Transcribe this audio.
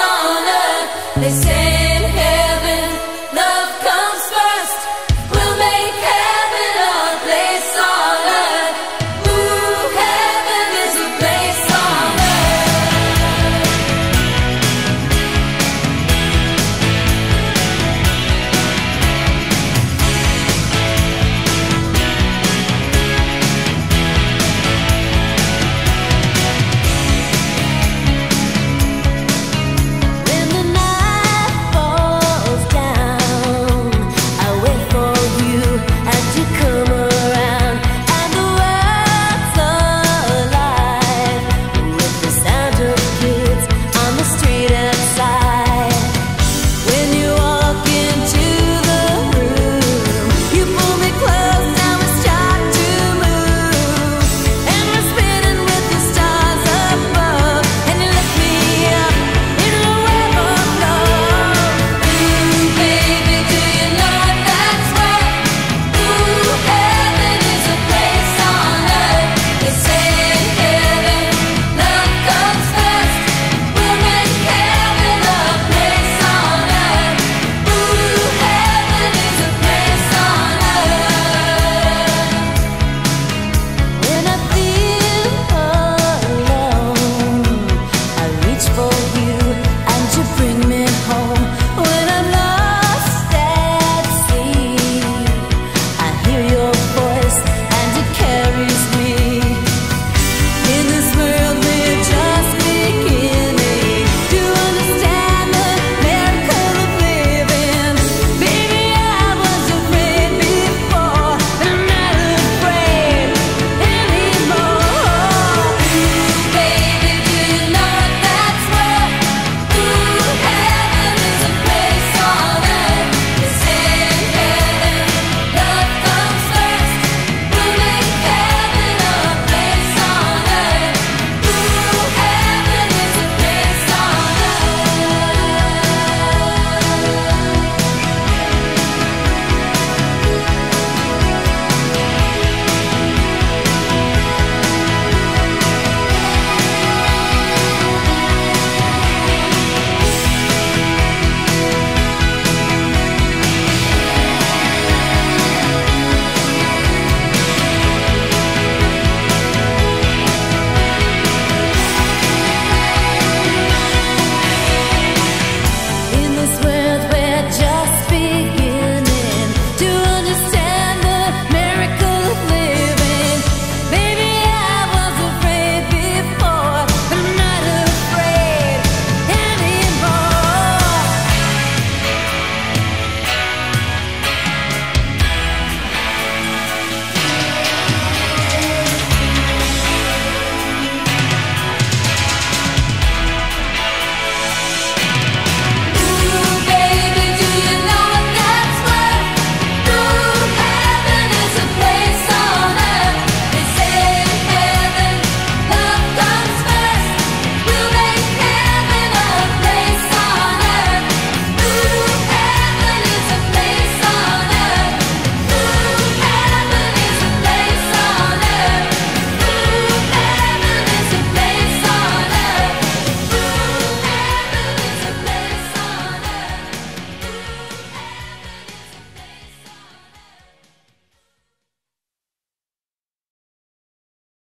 on earth. They say.